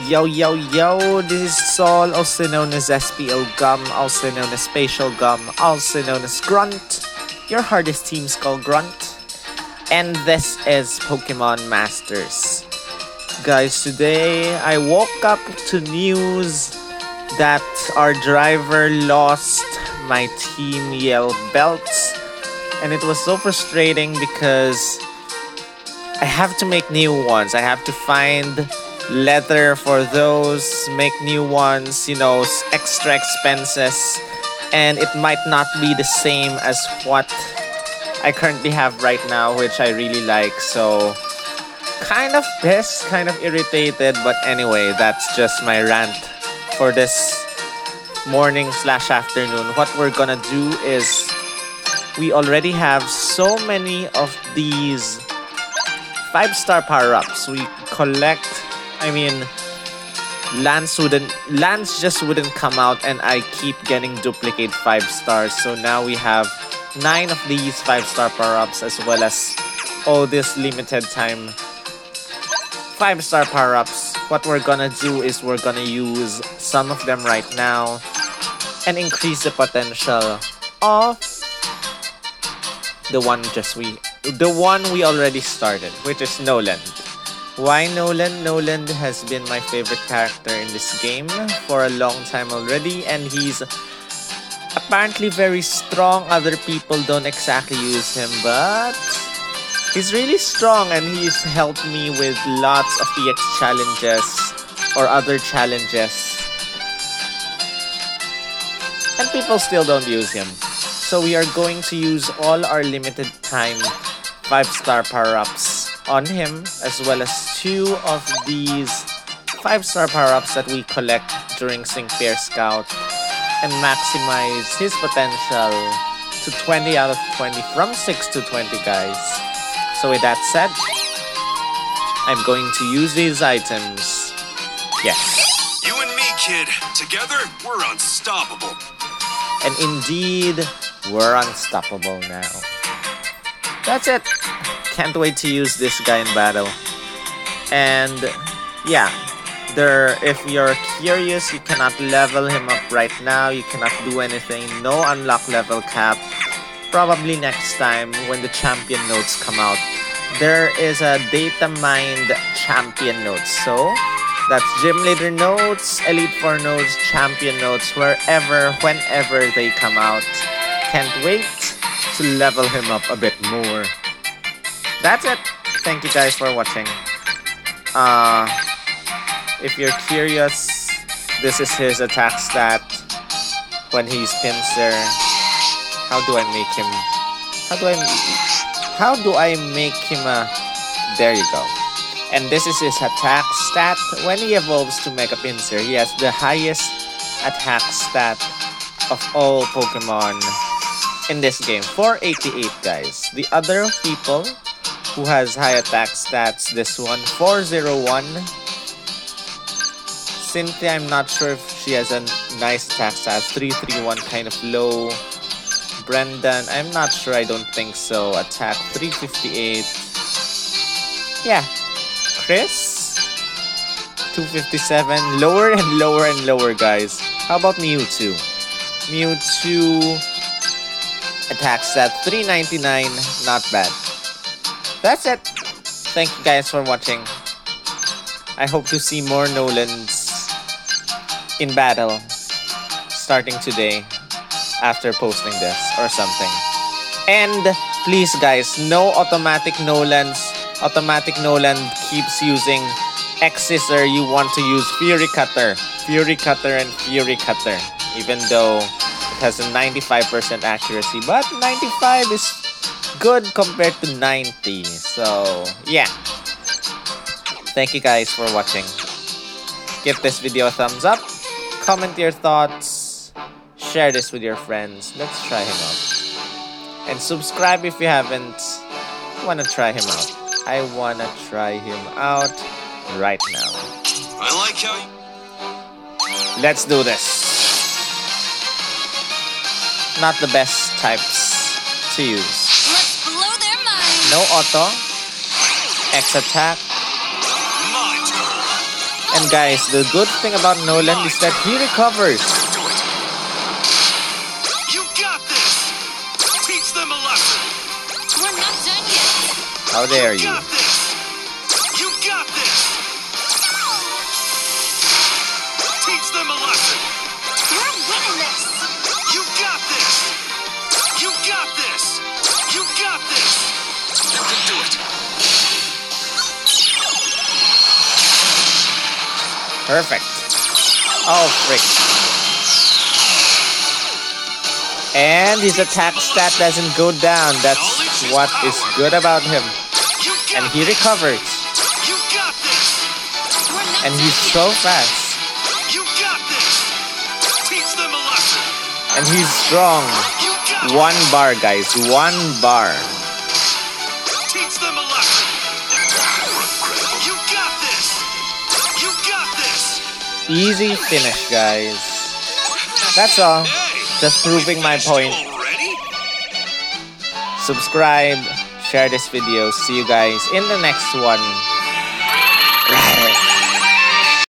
Yo, yo, yo, this is Sol, also known as SPL Gum, also known as Spatial Gum, also known as Grunt, your hardest team skull Grunt. And this is Pokemon Masters. Guys, today I woke up to news that our driver lost my Team Yell belts. And it was so frustrating because I have to make new ones. I have to find leather for those, make new ones, you know, extra expenses. And it might not be the same as what I currently have right now, which I really like. So, kind of pissed, kind of irritated. But anyway, that's just my rant for this morning slash afternoon. What we're gonna do is we already have so many of these five star power ups. We collect I mean, Lance wouldn't Lance just wouldn't come out and I keep getting duplicate 5 stars. So now we have 9 of these 5 star power-ups as well as all this limited time 5 star power-ups. What we're gonna do is we're gonna use some of them right now and increase the potential of the one just we the one we already started, which is Noland. Why Noland? Noland has been my favorite character in this game for a long time already, and he's apparently very strong. Other people don't exactly use him, but he's really strong and he's helped me with lots of EX challenges or other challenges. And people still don't use him. So we are going to use all our limited time 5 star power ups on him as well as two of these 5 star power ups that we collect during Sync Pair Scout and maximize his potential to 20 out of 20 from 6 to 20 guys. So with that said, I'm going to use these items. Yes. You and me, kid. Together, we're unstoppable. And indeed, we're unstoppable now. That's it. Can't wait to use this guy in battle. And yeah, there if you're curious, you cannot level him up right now. You cannot do anything. No unlock level cap. Probably next time when the champion notes come out. There is a data mined champion notes. So that's gym leader notes, elite four notes, champion notes, wherever, whenever they come out. Can't wait to level him up a bit more that's it. Thank you guys for watching. Uh, if you're curious, this is his attack stat when he's Pinsir. How do I make him? How do I? How do I make him a? There you go. And this is his attack stat when he evolves to Mega Pinsir. He has the highest attack stat of all Pokemon in this game. 488 guys. The other people who has high attack stats. This one, 401. Cynthia, I'm not sure if she has a nice attack stat. 331, kind of low. Brendan, I'm not sure. I don't think so. Attack 358. Yeah. Chris, 257. Lower and lower and lower, guys. How about Mewtwo? Mewtwo attack stat 399. Not bad that's it. Thank you guys for watching. I hope to see more Nolands in battle starting today after posting this or something. And please guys, no automatic Nolands. Automatic Noland keeps using X Scissor. You want to use Fury Cutter. Fury Cutter and Fury Cutter. Even though it has a 95% accuracy. But 95 is good compared to 90. So, yeah. Thank you guys for watching. Give this video a thumbs up. Comment your thoughts. Share this with your friends. Let's try him out. And subscribe if you haven't. Wanna try him out. I wanna try him out right now. I like how you... Let's do this. Not the best types to use. No auto. X attack. And And guys, the good thing about Noland is that he recovers. Do. You got this. Teach them a lesson. We're not done yet. How dare you? Got this. You got this. Teach them a lesson. Perfect. Oh, frick. And his attack stat doesn't go down. That's what is good about him. And he recovers. And he's so fast. And he's strong. One bar, guys. One bar. Easy finish, guys. That's all. Just proving my point. Subscribe, share this video. See you guys in the next one.